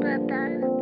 Bye bye.